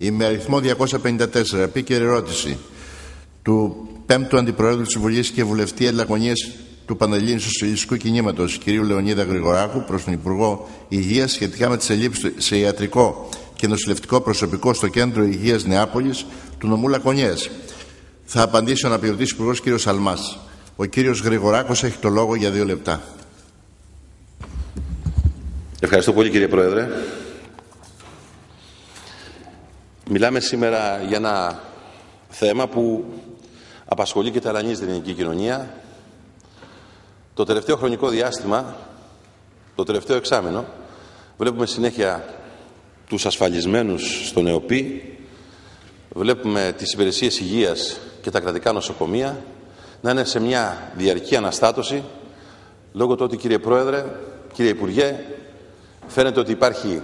Η με αριθμό 254 επίκαιρη ερώτηση του 5ου Αντιπροέδρου της Βουλής και Βουλευτή Ελλαγωνία του Πανελλήνιου Σοσιαλιστικού Κινήματος, κ. Λεωνίδα Γρηγοράκου, προς τον Υπουργό Υγείας σχετικά με τις ελλείψεις σε ιατρικό και νοσηλευτικό προσωπικό στο Κέντρο Υγείας Νεάπολης του νομού Λακωνιέ. Θα απαντήσει ο αναπληρωτής Υπουργός κ. Σαλμά. Ο κ. Γρηγοράκος έχει το λόγο για δύο λεπτά. Ευχαριστώ πολύ κύριε Πρόεδρε. Μιλάμε σήμερα για ένα θέμα που απασχολεί και ταρανίζει την ελληνική κοινωνία. Το τελευταίο χρονικό διάστημα, το τελευταίο εξάμενο, βλέπουμε συνέχεια τους ασφαλισμένους στον ΕΟΠΗ, βλέπουμε τις υπηρεσίες υγείας και τα κρατικά νοσοκομεία να είναι σε μια διαρκή αναστάτωση λόγω του ότι κύριε Πρόεδρε, κύριε Υπουργέ, φαίνεται ότι υπάρχει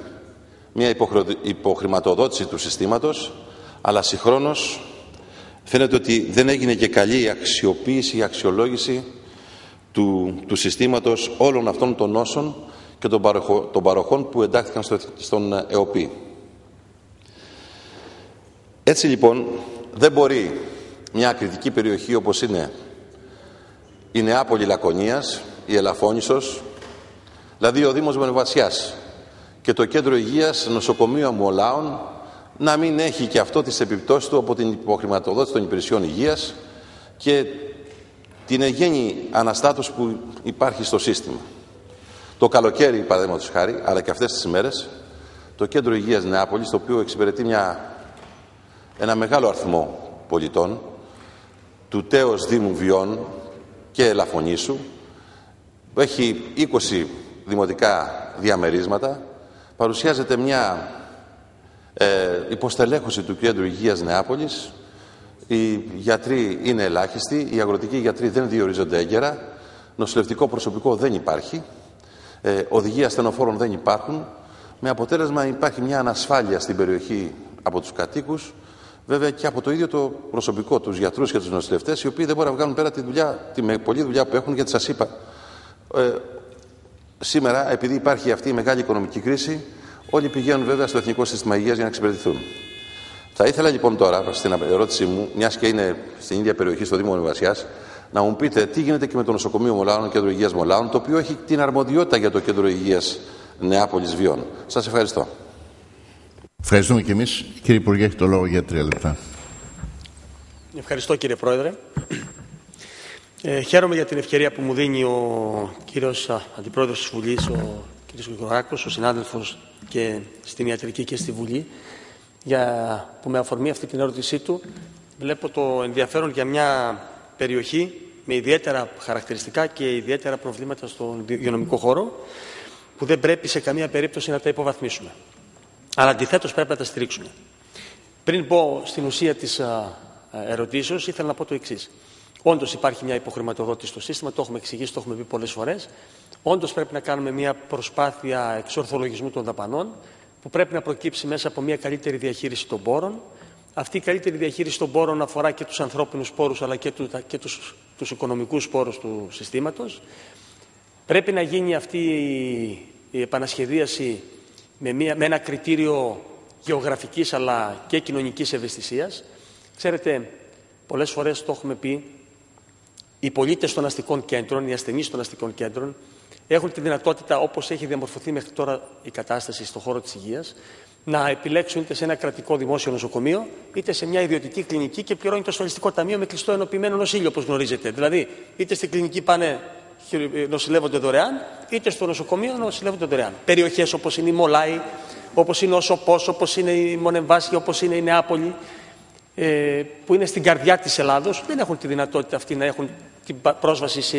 μια υποχρηματοδότηση του συστήματος, αλλά συγχρόνως φαίνεται ότι δεν έγινε και καλή αξιοποίηση, η αξιολόγηση του, του συστήματος όλων αυτών των νόσων και των, παροχο, των παροχών που εντάχθηκαν στο, στον ΕΟΠΗ. Έτσι λοιπόν δεν μπορεί μια κριτική περιοχή όπως είναι η Νεάπολη Λακωνίας, η Ελαφώνησος, δηλαδή ο Δήμος Μενοβασιάς και το Κέντρο Υγείας Νοσοκομείο Αμολάων να μην έχει και αυτό τις επιπτώσεις του από την υποχρηματοδότηση των υπηρεσιών υγείας και την εγγένη αναστάτωση που υπάρχει στο σύστημα. Το καλοκαίρι, παραδείγματος χάρη, αλλά και αυτές τις ημέρες, το Κέντρο Υγείας Νεάπολης, το οποίο εξυπηρετεί μια, ένα μεγάλο αριθμό πολιτών, του τέος Δήμου Βιών και Ελαφωνήσου, που έχει 20 δημοτικά διαμερίσματα, παρουσιάζεται μια ε, υποστελέχωση του Κέντρου Υγείας Νεάπολης. Οι γιατροί είναι ελάχιστοι, οι αγροτικοί γιατροί δεν διορίζονται έγκαιρα, νοσηλευτικό προσωπικό δεν υπάρχει, ε, οδηγία ασθενοφόρων δεν υπάρχουν, με αποτέλεσμα υπάρχει μια ανασφάλεια στην περιοχή από τους κατοίκους, βέβαια και από το ίδιο το προσωπικό, τους γιατρούς και τους νοσηλευτές, οι οποίοι δεν μπορούν να βγάλουν πέρα τη δουλειά, τη πολλή δουλειά που έχουν, γιατί σας είπα, ε, Σήμερα, επειδή υπάρχει αυτή η μεγάλη οικονομική κρίση, όλοι πηγαίνουν βέβαια στο Εθνικό Σύστημα Υγείας για να εξυπηρετηθούν. Θα ήθελα λοιπόν τώρα, στην ερώτησή μου, μιας και είναι στην ίδια περιοχή, στο Δήμο Νεβασιά, να μου πείτε τι γίνεται και με το νοσοκομείο Μολάων, Κέντρο Υγείας Μολάων, το οποίο έχει την αρμοδιότητα για το Κέντρο Υγείας Νεάπολης Βιών. Σας ευχαριστώ. Ευχαριστούμε και εμείς. Κύριε Υπουργέ, έχει το λόγο για τρία λεπτά. Ευχαριστώ κύριε Πρόεδρε. Ε, χαίρομαι για την ευκαιρία που μου δίνει ο κύριος Αντιπρόεδρος της Βουλής, ο κύριος Γρηγοράκος, ο συνάδελφος και στην Ιατρική και στη Βουλή, για, που με αφορμή αυτή την ερώτησή του βλέπω το ενδιαφέρον για μια περιοχή με ιδιαίτερα χαρακτηριστικά και ιδιαίτερα προβλήματα στον υγειονομικό χώρο, που δεν πρέπει σε καμία περίπτωση να τα υποβαθμίσουμε. Αλλά αντιθέτως πρέπει να τα στηρίξουμε. Πριν πω στην ουσία της ερωτήσεως, ήθελα να πω το εξής. Όντως υπάρχει μια υποχρηματοδότηση στο σύστημα, το έχουμε εξηγήσει, το έχουμε πει πολλές φορές. Όντως πρέπει να κάνουμε μια προσπάθεια εξορθολογισμού των δαπανών, που πρέπει να προκύψει μέσα από μια καλύτερη διαχείριση των πόρων. Αυτή η καλύτερη διαχείριση των πόρων αφορά και τους ανθρώπινους πόρους, αλλά και, του, και του τους οικονομικούς πόρους του συστήματος. Πρέπει να γίνει αυτή η επανασχεδίαση με, μια, με ένα κριτήριο γεωγραφικής αλλά και κοινωνικής ευαισθησίας. Ξέρετε, πολλές φορές το έχουμε πει, οι πολίτες των αστικών κέντρων, οι ασθενείς των αστικών κέντρων, έχουν τη δυνατότητα, όπως έχει διαμορφωθεί μέχρι τώρα η κατάσταση στον χώρο της υγείας, να επιλέξουν είτε σε ένα κρατικό δημόσιο νοσοκομείο, είτε σε μια ιδιωτική κλινική και πληρώνει το ασφαλιστικό ταμείο με κλειστό ενωπημένο νοσήλιο, όπως γνωρίζετε. Δηλαδή, είτε στην κλινική πάνε νοσηλεύονται δωρεάν, είτε στο νοσοκομείο νοσηλεύονται δωρεάν. Περιοχές όπως είναι η Μολάη, όπως είναι ο Σοπός, όπως είναι η Μονεμβάση, όπως είναι η Νεάπολη, ε, που είναι στην καρδιά της Ελλάδος δεν έχουν τη δυνατότητα αυτή να έχουν την πρόσβαση σε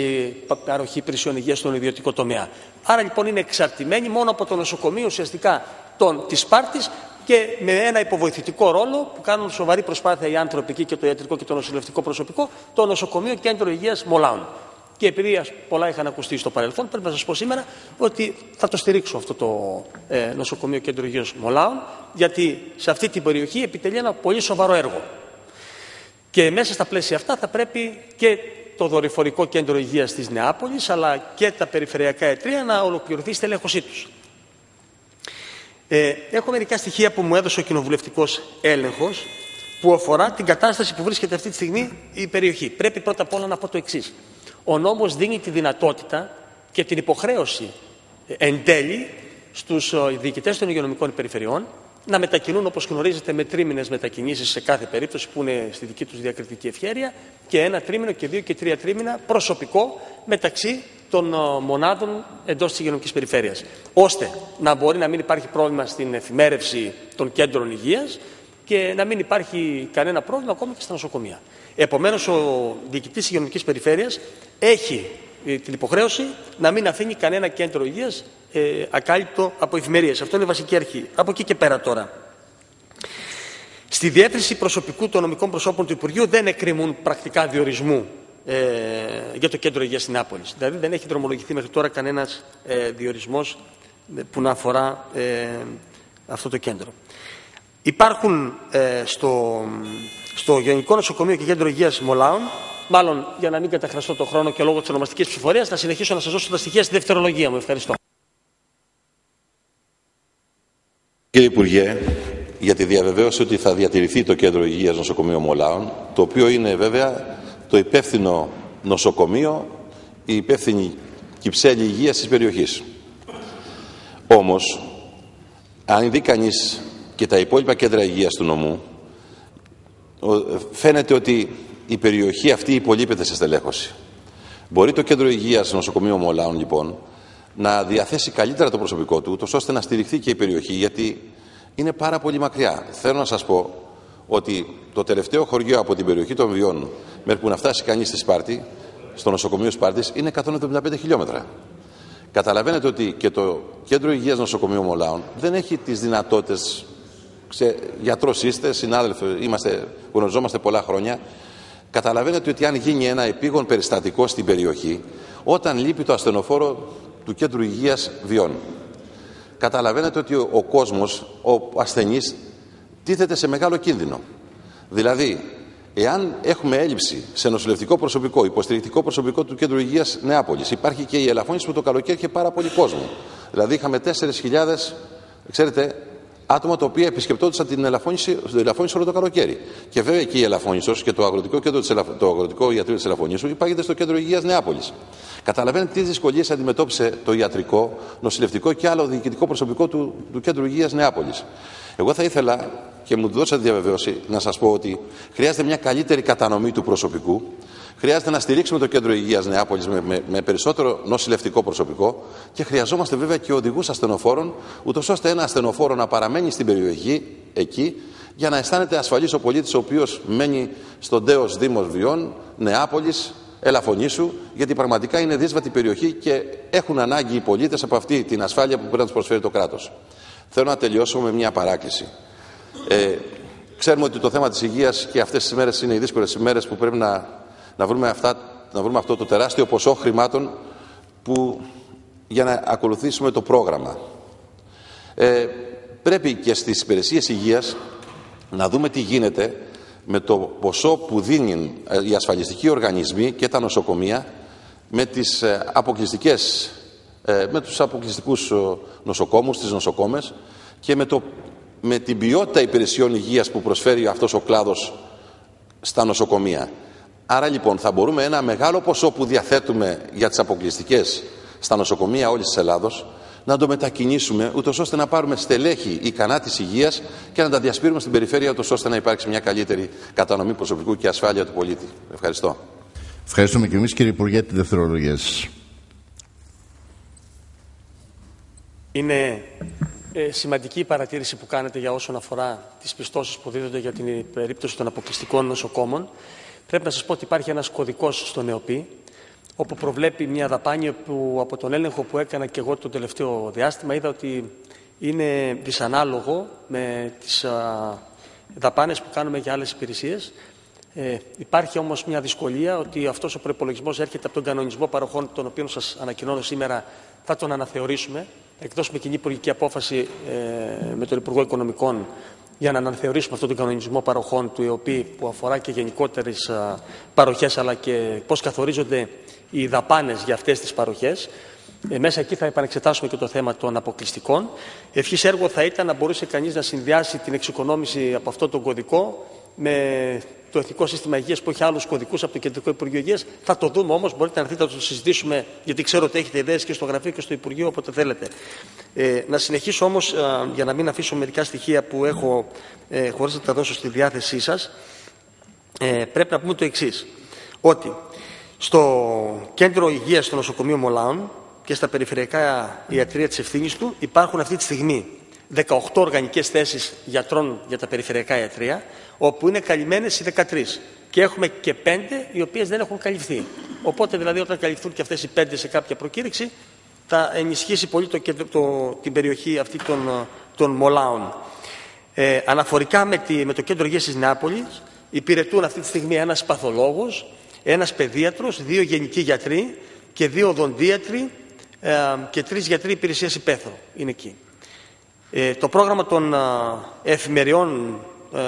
παροχή υπηρεσιών υγείας στον ιδιωτικό τομέα. Άρα λοιπόν είναι εξαρτημένοι μόνο από το νοσοκομείο ουσιαστικά των, της Σπάρτης και με ένα υποβοηθητικό ρόλο που κάνουν σοβαρή προσπάθεια οι άνθρωποι εκεί και το ιατρικό και το νοσηλευτικό προσωπικό, το νοσοκομείο Κέντρο Υγείας Μολάων. Και επειδή πολλά είχαν ακουστεί στο παρελθόν, πρέπει να σας πω σήμερα ότι θα το στηρίξω αυτό το ε, νοσοκομείο κέντρο υγείας Μολάων, γιατί σε αυτή την περιοχή επιτελεί ένα πολύ σοβαρό έργο. Και μέσα στα πλαίσια αυτά θα πρέπει και το δορυφορικό κέντρο υγείας της Νεάπολης αλλά και τα περιφερειακά ετρία να ολοκληρωθεί η στελέχωσή τους. Ε, έχω μερικά στοιχεία που μου έδωσε ο κοινοβουλευτικός έλεγχος που αφορά την κατάσταση που βρίσκεται αυτή τη στιγμή η περιοχή. Πρέπει πρώτα απ' όλα να πω το εξής. Ο νόμος δίνει τη δυνατότητα και την υποχρέωση ε, εν τέλει στους ε, διοικητές των υγειονομικών περιφερειών να μετακινούν όπως γνωρίζετε με τρίμηνες μετακινήσεις σε κάθε περίπτωση που είναι στη δική τους διακριτική ευχέρεια και ένα τρίμηνο και δύο και τρία τρίμηνα προσωπικό μεταξύ των ε, μονάδων εντός της υγειονομικής περιφέρειας ώστε να μπορεί να μην υπάρχει πρόβλημα στην εφημέρευση των κέντρων υγείας και να μην υπάρχει κανένα πρόβλημα ακόμη και στα νοσοκομεία. Επομένως ο διοικητής υγειονομικής περιφέρειας έχει ε, την υποχρέωση να μην αφήνει κανένα κέντρο υγείας ε, ακάλυπτο από εφημερίες. Αυτό είναι βασική αρχή. Από εκεί και πέρα τώρα. Στη διεύθυνση προσωπικού των νομικών προσώπων του Υπουργείου δεν εκκρεμούν πρακτικά διορισμού ε, για το κέντρο υγείας στην Νάπολης. Δηλαδή δεν έχει δρομολογηθεί μέχρι τώρα κανένας ε, διορισμός ε, που να αφορά ε, αυτό το κέντρο. Υπάρχουν ε, στο, στο Γενικό Νοσοκομείο και Κέντρο Υγείας Μολάων Μάλλον για να μην καταχραστώ το χρόνο και λόγω της ονομαστικής ψηφορία, θα συνεχίσω να σας δώσω τα στοιχεία στη δευτερολογία μου. Ευχαριστώ. Κύριε Υπουργέ, για τη διαβεβαίωση ότι θα διατηρηθεί το Κέντρο Υγείας Νοσοκομείο Μολάων, το οποίο είναι βέβαια το υπεύθυνο νοσοκομείο, η υπεύθυνη κυψέλη υγείας της περιοχής. Όμως, αν δει κανείς και τα υπόλοιπα κέντρα υγείας του νομού, φαίνεται ότι η περιοχή αυτή υπολείπεται σε στελέχωση. Μπορεί το κέντρο υγείας νοσοκομείο Μολάων λοιπόν να διαθέσει καλύτερα το προσωπικό του, ούτως ώστε να στηριχθεί και η περιοχή, γιατί είναι πάρα πολύ μακριά. Θέλω να σας πω ότι το τελευταίο χωριό από την περιοχή των Βιών μέχρι που να φτάσει κανείς στη Σπάρτη, στο νοσοκομείο Σπάρτης, είναι 175 χιλιόμετρα. Καταλαβαίνετε ότι και το κέντρο υγείας νοσοκομείο Μολάων δεν έχει τις δυνατότητες γιατρός είστε, συνάδελφοι, είμαστε, γνωριζόμαστε πολλά χρόνια. Καταλαβαίνετε ότι αν γίνει ένα επίγον περιστατικό στην περιοχή, όταν λείπει το ασθενοφόρο του κέντρου υγείας βιών, καταλαβαίνετε ότι ο, ο κόσμος, ο ασθενής, τίθεται σε μεγάλο κίνδυνο. Δηλαδή, εάν έχουμε έλλειψη σε νοσηλευτικό προσωπικό, υποστηρικτικό προσωπικό του κέντρου υγείας Νεάπολης, υπάρχει και η ελαφώνηση που το καλοκαίρι είχε πάρα πολύ κόσμο. Δηλαδή, είχαμε 4.000, ξέρετε, άτομα τα οποία επισκεπτόντουσαν την ελαφώνηση, την ελαφώνηση όλο το καλοκαίρι. Και βέβαια και η ελαφώνησο και το αγροτικό, κέντρο της, το αγροτικό ιατρείο της ελαφωνήσου υπάγεται στο κέντρο υγείας Νεάπολης. Καταλαβαίνετε τι δυσκολίες αντιμετώπισε το ιατρικό, νοσηλευτικό και άλλο διοικητικό προσωπικό του, του κέντρου υγείας Νεάπολης. Εγώ θα ήθελα και μου δώσατε διαβεβαίωση να σας πω ότι χρειάζεται μια καλύτερη κατανομή του προσωπικού, Χρειάζεται να στηρίξουμε το κέντρο υγείας Νεάπολης με, με, με, περισσότερο νοσηλευτικό προσωπικό και χρειαζόμαστε βέβαια και οδηγούς ασθενοφόρων, ούτως ώστε ένα ασθενοφόρο να παραμένει στην περιοχή εκεί για να αισθάνεται ασφαλής ο πολίτης ο οποίος μένει στον τέος Δήμος Βιών, Νεάπολης, Ελαφωνήσου, γιατί πραγματικά είναι δύσβατη περιοχή και έχουν ανάγκη οι πολίτες από αυτή την ασφάλεια που πρέπει να τους προσφέρει το κράτος. Θέλω να τελειώσω με μια παράκληση. Ε, ξέρουμε ότι το θέμα της υγείας και αυτές τις μέρες είναι οι δύσκολες ημέρε που πρέπει να να βρούμε, αυτά, να βρούμε αυτό το τεράστιο ποσό χρημάτων που, για να ακολουθήσουμε το πρόγραμμα. Ε, πρέπει και στις υπηρεσίες υγείας να δούμε τι γίνεται με το ποσό που δίνουν ε, οι ασφαλιστικοί οργανισμοί και τα νοσοκομεία με τις ε, αποκλειστικές με τους αποκλειστικούς νοσοκόμους, τις νοσοκόμες και με, το, με την ποιότητα υπηρεσιών υγείας που προσφέρει αυτός ο κλάδος στα νοσοκομεία. Άρα λοιπόν θα μπορούμε ένα μεγάλο ποσό που διαθέτουμε για τις αποκλειστικές στα νοσοκομεία όλης της Ελλάδος να το μετακινήσουμε ούτως ώστε να πάρουμε στελέχη ικανά της υγείας και να τα διασπείρουμε στην περιφέρεια ούτως ώστε να υπάρξει μια καλύτερη κατανομή προσωπικού και ασφάλεια του πολίτη. Ευχαριστώ. Ευχαριστούμε και εμείς κύριε Υπουργέ τη δευτερολογία Είναι ε, σημαντική η παρατήρηση που κάνετε για όσον αφορά τις πιστώσεις που δίδονται για την περίπτωση των αποκλειστικών νοσοκόμων. Πρέπει να σας πω ότι υπάρχει ένας κωδικός στο ΝΕΟΠΗ, όπου προβλέπει μια δαπάνη που από τον έλεγχο που έκανα και εγώ το τελευταίο διάστημα είδα ότι είναι δυσανάλογο με τις α, δαπάνες που κάνουμε για άλλες υπηρεσίες. Ε, υπάρχει όμως μια δυσκολία ότι αυτός ο προπολογισμό έρχεται από τον κανονισμό παροχών, τον οποίο σας ανακοινώνω σήμερα, θα τον αναθεωρήσουμε. Εκδώσουμε κοινή υπουργική απόφαση ε, με τον Υπουργό Οικονομικών για να αναθεωρήσουμε αυτόν τον κανονισμό παροχών του ΕΟΠΗ που αφορά και γενικότερες παροχές αλλά και πώς καθορίζονται οι δαπάνες για αυτές τις παροχές. Ε, μέσα εκεί θα επανεξετάσουμε και το θέμα των αποκλειστικών. Ευχής έργο θα ήταν να μπορούσε κανείς να συνδυάσει την εξοικονόμηση από αυτό τον κωδικό με το Εθνικό Σύστημα Υγείας που έχει άλλους κωδικούς από το Κεντρικό Υπουργείο Υγείας. Θα το δούμε όμως, μπορείτε να έρθετε να το συζητήσουμε, γιατί ξέρω ότι έχετε ιδέες και στο γραφείο και στο Υπουργείο, όποτε θέλετε. Ε, να συνεχίσω όμως, για να μην αφήσω μερικά στοιχεία που έχω ε, χωρίς να τα δώσω στη διάθεσή σας, ε, πρέπει να πούμε το εξής. Ότι στο κέντρο υγείας στο νοσοκομείο Μολάων και στα περιφερειακά ιατρία της ευθύνης του υπάρχουν αυτή τη στιγμή 18 οργανικές θέσεις γιατρών για τα περιφερειακά ιατρία, όπου είναι καλυμμένες οι 13. Και έχουμε και 5 οι οποίες δεν έχουν καλυφθεί. Οπότε δηλαδή όταν καλυφθούν και αυτές οι 5 σε κάποια προκήρυξη, θα ενισχύσει πολύ το, το, την περιοχή αυτή των, των Μολάων. Ε, αναφορικά με, τη, με το κέντρο υγείας της Νάπολης, υπηρετούν αυτή τη στιγμή ένας παθολόγος, ένας παιδίατρος, δύο γενικοί γιατροί και δύο οδοντίατροι ε, και τρεις γιατροί υπηρεσίας υπαίθρου. Είναι εκεί. Ε, το πρόγραμμα των ε, εφημεριών ε,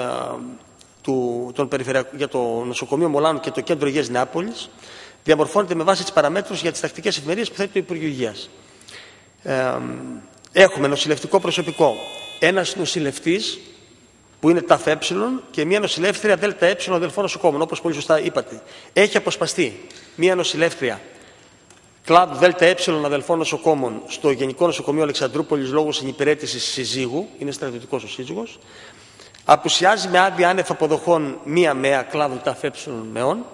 του, των για το νοσοκομείο Μολάνου και το κέντρο υγείας Νεάπολης διαμορφώνεται με βάση τις παραμέτρους για τις τακτικές εφημερίες που θέτει το Υπουργείο Υγείας. Ε, έχουμε νοσηλευτικό προσωπικό. Ένας νοσηλευτής που είναι ΤΑΦΕ και μία νοσηλεύτρια ΔΕΛΤΑ ε αδελφών νοσοκόμων, όπως πολύ σωστά είπατε. Έχει αποσπαστεί μία νοσηλεύτρια κλαμπ ΔΕΛΤΑ αδελφών νοσοκόμων στο Γενικό Νοσοκομείο Αλεξανδρούπολης λόγω συνυπηρέτησης συζύγου, είναι στρατιωτικός ο σύζυγος. Απουσιάζει με άδεια άνευ αποδοχών μία ΜΕΑ κλάδο ΤΑΦΕ μεών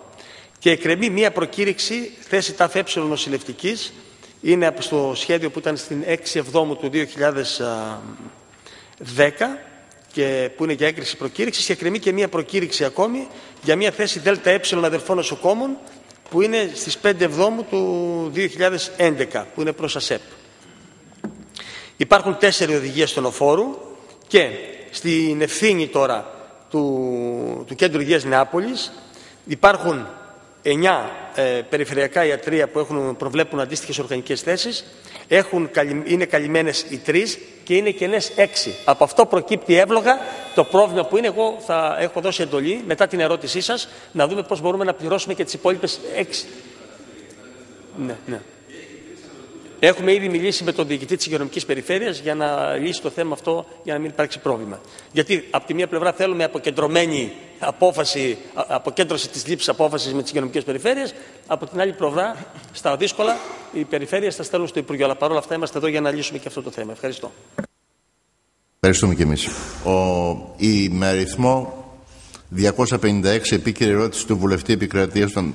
και εκκρεμεί μία προκήρυξη θέση ΤΑΦΕ νοσηλευτικής. Είναι στο σχέδιο που ήταν στην 6 Εβδόμου του 2010 και που είναι για έγκριση προκήρυξης και εκκρεμεί και μία προκήρυξη ακόμη για μία θέση ΔΕΛΤΑ αδελφών νοσοκόμων που είναι στις 5 Εβδόμου του 2011, που είναι προς ΑΣΕΠ. Υπάρχουν τέσσερι οδηγίες στον οφόρου και στην ευθύνη τώρα του, του Κέντρου Υγείας Νεάπολης υπάρχουν 9 ε, περιφερειακά ιατρία που έχουν, προβλέπουν αντίστοιχες οργανικές θέσεις έχουν, είναι καλυμμένες οι τρεις και είναι κενές έξι. Από αυτό προκύπτει εύλογα το πρόβλημα που είναι. Εγώ θα έχω δώσει εντολή μετά την ερώτησή σας να δούμε πώς μπορούμε να πληρώσουμε και τις υπόλοιπες έξι. Ναι, ναι. Έχουμε ήδη μιλήσει με τον διοικητή της υγειονομικής περιφέρειας για να λύσει το θέμα αυτό για να μην υπάρξει πρόβλημα. Γιατί από τη μία πλευρά θέλουμε αποκεντρωμένη απόφαση, αποκέντρωση της λήψης απόφασης με τις υγειονομικές περιφέρειες. Από την άλλη πλευρά, στα δύσκολα, οι περιφέρειες θα στέλνουν στο Υπουργείο. Αλλά παρόλα αυτά είμαστε εδώ για να λύσουμε και αυτό το θέμα. Ευχαριστώ. Ευχαριστούμε και εμείς. Η με αριθμό 256 επίκαιρη ερώτηση του βουλευτή επικρατείας των